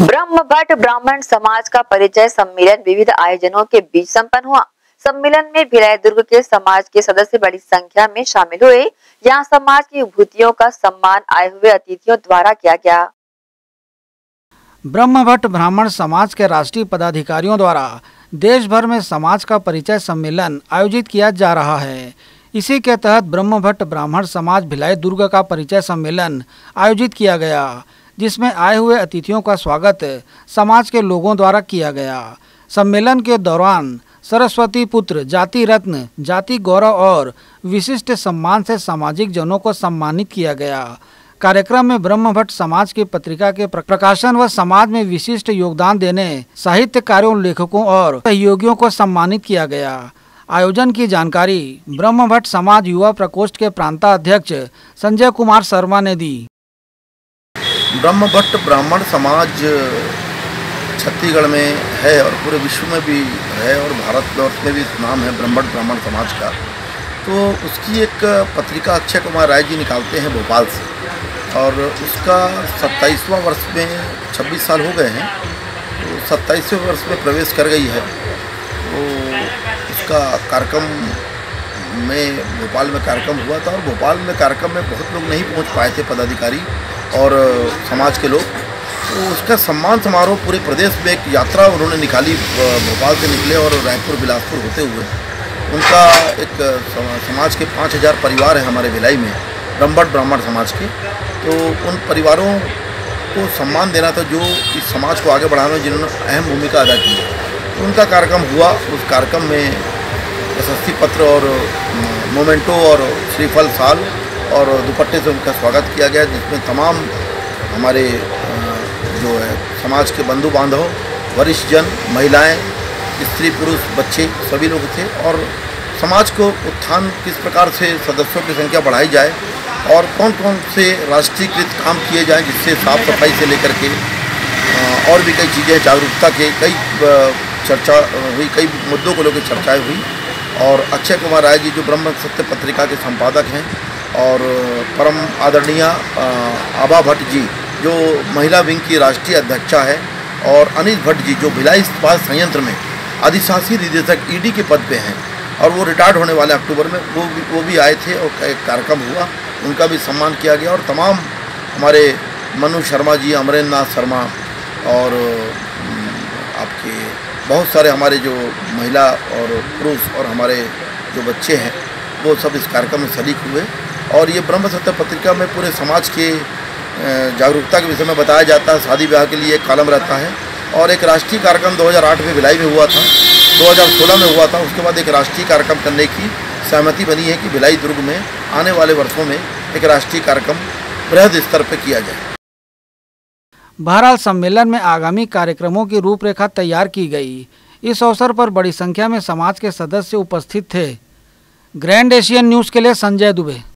ब्रह्म भट्ट ब्राह्मण समाज का परिचय सम्मेलन विविध आयोजनों के बीच संपन्न हुआ। सम्मेलन में भिलाई दुर्ग के समाज के सदस्य बड़ी संख्या में शामिल हुए। यहाँ समाज की विभूतियों का सम्मान आए हुए अतिथियों द्वारा किया गया। ब्रह्म भट्ट ब्राह्मण समाज के राष्ट्रीय पदाधिकारियों द्वारा देश भर में समाज का परिचय सम्मेलन आयोजित किया जा रहा है। इसी के तहत ब्रह्म भट्ट ब्राह्मण समाज भिलाई दुर्ग का परिचय सम्मेलन आयोजित किया गया। जिसमें आए हुए अतिथियों का स्वागत समाज के लोगों द्वारा किया गया। सम्मेलन के दौरान सरस्वती पुत्र, जाति रत्न, जाति गौरव और विशिष्ट सम्मान से सामाजिक जनों को सम्मानित किया गया। कार्यक्रम में ब्रह्म भट्ट समाज की पत्रिका के प्रकाशन व समाज में विशिष्ट योगदान देने साहित्यकारों लेखकों और सहयोगियों को सम्मानित किया गया। आयोजन की जानकारी ब्रह्म भट्ट समाज युवा प्रकोष्ठ के प्रांताध्यक्ष संजय कुमार शर्मा ने दी। ब्रह्म भट्ट ब्राह्मण समाज छत्तीसगढ़ में है और पूरे विश्व में भी है और भारतवर्ष में भी नाम है ब्रह्म भट्ट ब्राह्मण समाज का। तो उसकी एक पत्रिका अक्षय कुमार राय जी निकालते हैं भोपाल से और उसका सत्ताईसवां वर्ष में 26 साल हो गए हैं। तो सत्ताईसवें वर्ष में प्रवेश कर गई है। तो उसका कार्यक्रम में भोपाल में कार्यक्रम हुआ था और भोपाल में कार्यक्रम में बहुत लोग नहीं पहुँच पाए थे पदाधिकारी। और समाज के लोग। तो उसका सम्मान समारोह पूरे प्रदेश में एक यात्रा उन्होंने निकाली भोपाल से निकले और रायपुर, बिलासपुर होते हुए। उनका एक समाज के पाँच हज़ार परिवार हैं हमारे भिलाई में ब्रह्मट ब्राह्मण समाज के। तो उन परिवारों को सम्मान देना था जो इस समाज को आगे बढ़ाने में जिन्होंने अहम भूमिका अदा की। उनका कार्यक्रम हुआ। उस कार्यक्रम में प्रशस्ति पत्र और मोमेंटो और श्रीफल साल और दुपट्टे से उनका स्वागत किया गया, जिसमें तमाम हमारे जो है, समाज के बंधु बांधव वरिष्ठ जन, महिलाएँ, स्त्री, पुरुष, बच्चे, सभी लोग थे और समाज को उत्थान किस प्रकार से सदस्यों की संख्या बढ़ाई जाए और कौन कौन से राष्ट्रीयकृत काम किए जाएँ जिससे साफ़ सफ़ाई से लेकर के और भी कई चीज़ें, जागरूकता के कई चर्चा हुई, कई मुद्दों को लेकर चर्चाएँ हुई और अक्षय कुमार राय जी, जो ब्रह्म सत्य पत्रिका के संपादक हैं और परम आदरणीय आभा भट्ट जी, जो महिला विंग की राष्ट्रीय अध्यक्षा है और अनिल भट्ट जी, जो भिलाई इस्पात संयंत्र में अधिशासी निदेशक ईडी के पद पे हैं और वो रिटायर्ड होने वाले अक्टूबर में, वो भी वो भी आए थे और एक कार्यक्रम हुआ। उनका भी सम्मान किया गया और तमाम हमारे मनु शर्मा जी अमरेंद्र नाथ शर्मा और आपके बहुत सारे हमारे जो महिला और पुरुष और हमारे जो बच्चे हैं, वो सब इस कार्यक्रम में शरीक हुए। और ये ब्रह्म सत्य पत्रिका में पूरे समाज के जागरूकता के विषय में बताया जाता है। शादी ब्याह के लिए एक कालम रहता है। और एक राष्ट्रीय कार्यक्रम 2008 में भिलाई में हुआ था। 2016 में हुआ था। उसके बाद एक राष्ट्रीय कार्यक्रम करने की सहमति बनी है कि भिलाई दुर्ग में आने वाले वर्षों में एक राष्ट्रीय कार्यक्रम बृहद स्तर पर किया जाए। बहरहाल, सम्मेलन में आगामी कार्यक्रमों की रूपरेखा तैयार की गई। इस अवसर पर बड़ी संख्या में समाज के सदस्य उपस्थित थे। ग्रैंड एशियन न्यूज़ के लिए संजय दुबे।